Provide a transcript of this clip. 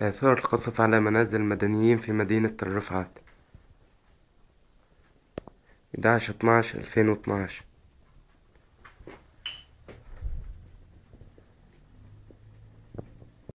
آثار القصف على منازل مدنيين في مدينة الرفعت 11/12/2012